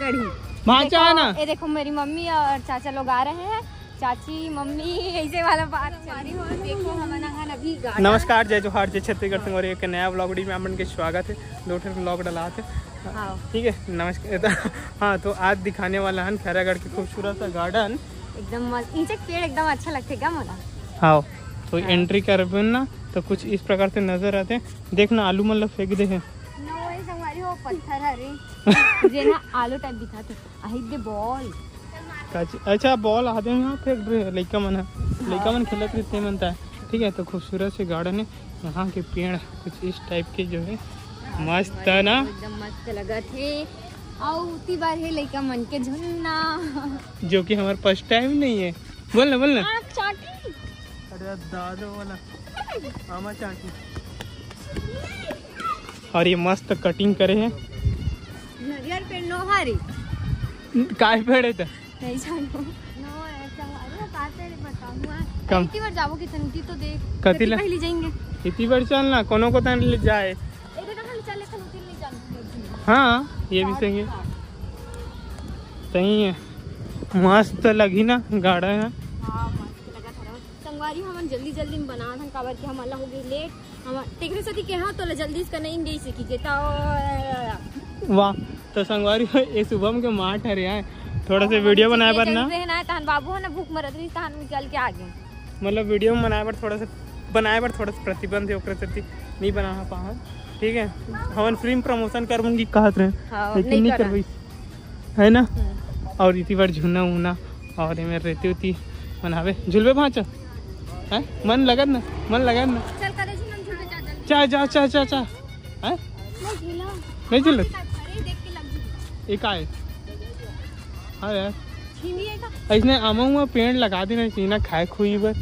वहाँ देखो, चाहे ना ये देखो मेरी मम्मी और चाचा लोग आ रहे हैं। चाची मम्मी ऐसे वाला बात देखो अभी नमस्कार जय जोहार जय छत्तीसगढ़। सिंह और एक नया ब्लॉगड़ी में अपन के स्वागत है। दो ब्लॉग डला थे हाँ। ठीक है नमस्कार। तो- हाँ तो आज दिखाने वाला है खैरागढ़ के खूबसूरत सा गार्डन। एकदम नीचे पेड़ एकदम अच्छा लगते क्या मोला हाँ तो एंट्री कर ना तो कुछ इस प्रकार से नज़र आते हैं। देखना आलू मतलब फेंक दे पत्थर हरे जे ना आलू टाइप दिखाते आई दे बॉल। अच्छा बॉल हैं यहाँ फेंक रहे हैं लड़का मन है। लड़का मन खेलत रहते मनता है ठीक है तो खूबसूरत से गार्डन है। यहाँ के पेड़ कुछ इस टाइप के जो है मस्त है ना। एकदम मस्त लगा थे और उती बार है लइका मन के झुन्ना। जो कि हमारे पास टाइम नहीं है। बोल ना बोल ना। आ, चाटी। अरे दादा वाला आमा चाची और ये मस्त कटिंग करे हैं। नरियर पेड़ नो हारी काय पेड़ है नहीं जानो। नो ऐसा अरे का पेड़ बताऊँगा। कम। इतनी बार जाबो की तनती तो देख। ला? पहले जाएँगे। बार चलना कोनो को तन ले जाए? ए देखा खाली चल लेखन उती नहीं जानती हाँ ये भी सही है। सही है। मस्त लगी ना गाड़ा है हाँ संगवारी हमन जल्दी जल्दी में बना था काबर के हम अल्लाह हो गई लेट। हम तेरे सती के हाँ तो जल्दी से नहीं गई से की तो वाह तो संगवारी ये शुभम के माँ ठहरे हैं? थोड़ा सा वीडियो बनाए पर ना। रहना है तहन बाबू है ना भूख मरत रही तहन निकल के आ गए। मतलब वीडियो में बनाए पर थोड़ा सा बनाए पर थोड़ा सा प्रतिबंध है प्रति नहीं बना पाए ठीक है? हमन फ़िल्म प्रमोशन करवन की कहत रहे हाँ, लेकिन नहीं नहीं करा। करवाई। है ना। और इसी बार झुना उना और एमे रहती होती मनावे। झुलवे भाचा? है? मन लगत ना मन लगत ना। चा चा चा चा चा। है? नहीं झूला एक आए। हाँ यार। लिएगा आमा हुआ पेड़ लगा देना चाहिए ना खाए खुई भी।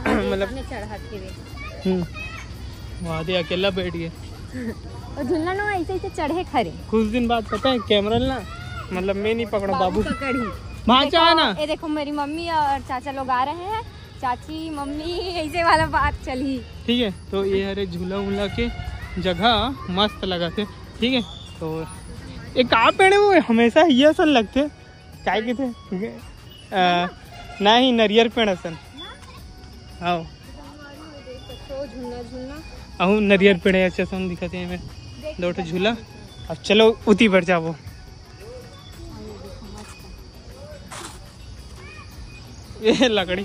मतलब- चढ़ा के वे हम्म। वहाँ दे अकेला बैठ गए और झूलना ना ऐसे ऐसे चढ़े खरे कुछ दिन बाद पता है कैमरा ना मतलब मैं नहीं पकड़ा बाबू पकड़ी वहाँ चाहे ना? ये देखो मेरी मम्मी और चाचा लोग आ रहे हैं। चाची मम्मी ऐसे वाला बात चली। ठीक है तो ये हरे झूला उला के जगह मस्त लगा थे। ठीक है तो ये कहाँ पेड़ है वो हमेशा ये असन लगते। काय के थे अ, नहीं नरियर पेड़ असन हाँ झूलना झूलना अहू नरियर पेड़ है ऐसे असन दिखते हैं दो झूला। अब चलो उती बढ़ जाओ। ये लकड़ी।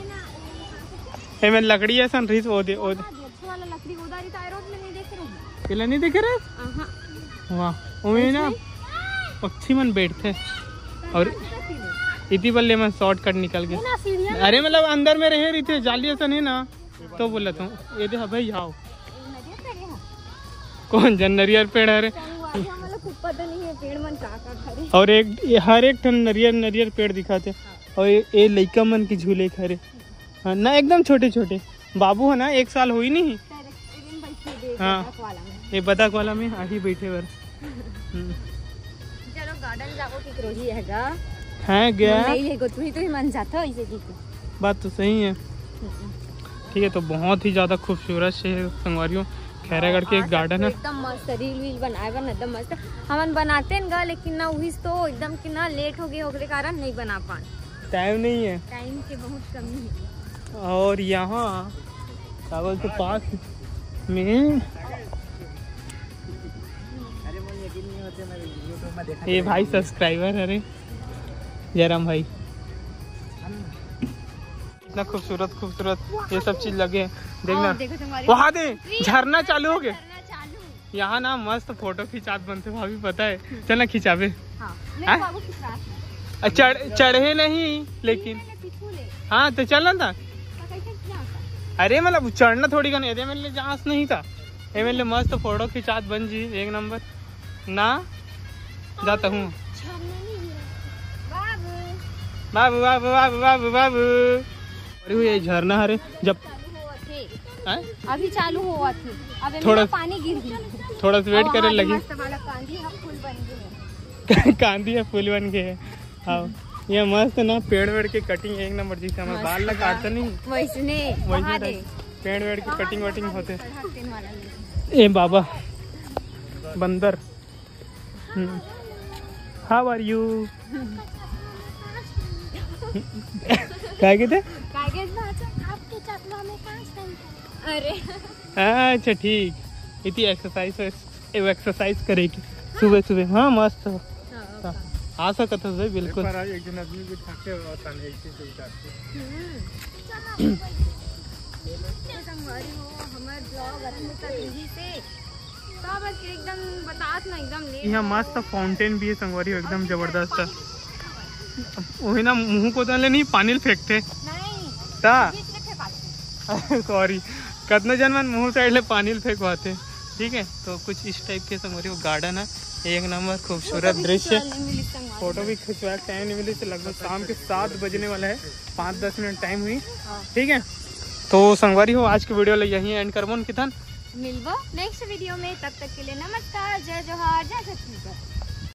लकड़ी ओ दे ओ अच्छा वाला लकड़ी तो रोड में नहीं देख रही हूँ। केला नहीं देखे रहे? आहा। वाह उमें ना? पक्षी मन बैठते। और इति बल्ले में शॉर्टकट निकल गए अरे मतलब अंदर में रहे रही थे जाली ऐसा नहीं ना? तो बोला था ये दे भाई आओ। है। कौन जन नरियर पेड़ है रे? संगवारी कुछ पता नहीं है पेड़ मन का का खरे और एक हर एक ठन नरियर नरियर पेड़ दिखाते। और ये, लइका मन की झूले खरे। हाँ ना एकदम छोटे छोटे। बाबू है ना एक साल हुई नहीं। हाँ। ये बतख वाला में आही बैठे बर। चलो गार्डन जाओ ठीक रोही हैगा है गया नहीं है तू ही तो ही मन जाता ऐसे जी बात तो सही है। ठीक है तो बहुत ही ज़्यादा खूबसूरत शहर संगवारियों खैरागढ़ के एक गार्डन है। एकदम मस्त रील वील बनाए बन एकदम मस्त। हमन बनाते गा लेकिन ना वही तो एकदम कि ना लेट हो गए होगरे कारण नहीं बना पान टाइम नहीं है। टाइम के बहुत कमी है। और यहाँ चावल के पास में ये भाई सब्सक्राइबर है रे जयराम भाई। इतना खूबसूरत खूबसूरत ये सब चीज़ लगे हैं। देखना। और वहाँ दे झरना चालू हो गए यहाँ ना मस्त फ़ोटो खिंचात बनते भाभी पता है। चल ना खिंचावे हाँ। चढ़ चढ़े नहीं लेकिन। हाँ तो चलना था? जाता अरे मतलब चढ़ना थोड़ी का नहीं मेरे जहाँ नहीं था। ये मेरे लिए मस्त फ़ोटो खिंचात बन जी एक नंबर। ना? जाता हूँ। बाबू। बाबू बाबू बाबू बाबू बाबू। अरे ये झरना हरे जब हैं? अभी चालू हुआ थी। अब थोड़ा- पानी गिर थोड़ा सा वेट करने लगी। कांदी हम फूल बन गए। हैं है फूल बन के है। हाँ ये मस्त ना पेड़ वेड़ के कटिंग एक नंबर जैसे हमारे बाल लग काटते नहीं। वैसने वहाँ वैसे पेड़ वेड़ की कटिंग वटिंग होते। ए बाबा बंदर। हाउ आर यू काय कहते काय काय भाषा आपके चकमा में कांच पहनता है अरे। अच्छा ठीक। इतनी एक्सरसाइज एक्सरसाइज करेगी। सुबह सुबह हाँ मस्त हो हाँ, आ सकत है बिल्कुल। एक दिन आदमी को ठाके होता नहीं एक चीज़ उतारते हम्म। ये संगवारी हो हमर ब्लॉग अच्छे तक यही से सब एकदम बतात ना एकदम ले यहाँ मस्त फाउंटेन भी है संगवारी हो, एकदम ज़बरदस्त है। वही ना मुँह को डाले नहीं पानी फेंकते। सॉरी कितना जन मन मुँह साइड ले पानी फेंकवाते। ठीक है तो कुछ इस टाइप के संगवारी वो गार्डन है। एक नंबर खूबसूरत दृश्य। फ़ोटो भी खिंचवाया टाइम नहीं मिली तो लगभग शाम के सात बजने वाला है। पाँच दस मिनट टाइम हुई। ठीक है? तो संगवारी हो, आज की वीडियो ले यही एंड करबो कितन मिलबो नेक्स्ट वीडियो में, तब तक के लिए नमस्कार, जय जोहार, जय छत्तीसगढ़